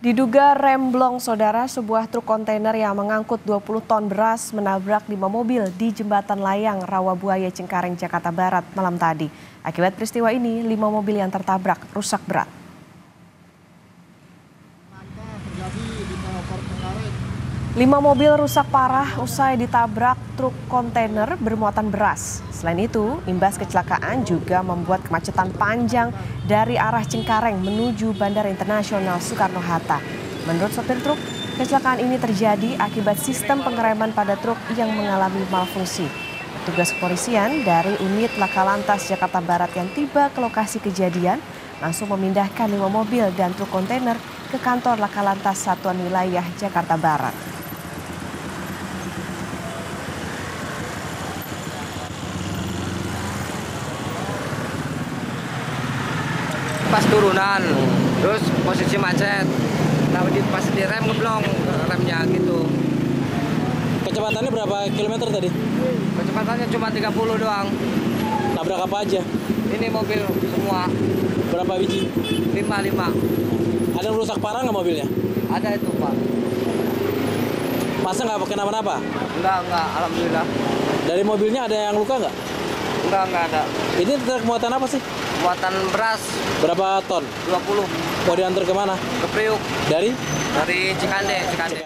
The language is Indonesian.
Diduga remblong saudara sebuah truk kontainer yang mengangkut 20 ton beras menabrak lima mobil di jembatan layang Rawabuaya Cengkareng Jakarta Barat malam tadi. Akibat peristiwa ini, lima mobil yang tertabrak rusak berat. Lima mobil rusak parah usai ditabrak truk kontainer bermuatan beras. Selain itu, imbas kecelakaan juga membuat kemacetan panjang dari arah Cengkareng menuju Bandara Internasional Soekarno-Hatta. Menurut sopir truk, kecelakaan ini terjadi akibat sistem pengereman pada truk yang mengalami malfungsi. Petugas kepolisian dari unit Laka Lantas Jakarta Barat yang tiba ke lokasi kejadian langsung memindahkan lima mobil dan truk kontainer ke kantor Laka Lantas Satuan Wilayah Jakarta Barat. Pas turunan terus posisi macet nah di pas di rem ngeblong remnya gitu Kecepatannya berapa kilometer tadi? kecepatannya cuma 30 doang Nabrak apa aja? ini mobil semua Berapa biji? 55 Ada yang rusak parah nggak mobilnya? ada itu pak Masa nggak kenapa-napa? enggak enggak alhamdulillah Dari mobilnya ada yang luka nggak? enggak enggak ada Ini truk muatan apa sih? Muatan beras Berapa ton? 20 Mau diantar ke mana? ke Priuk Dari? dari Cikande Cikande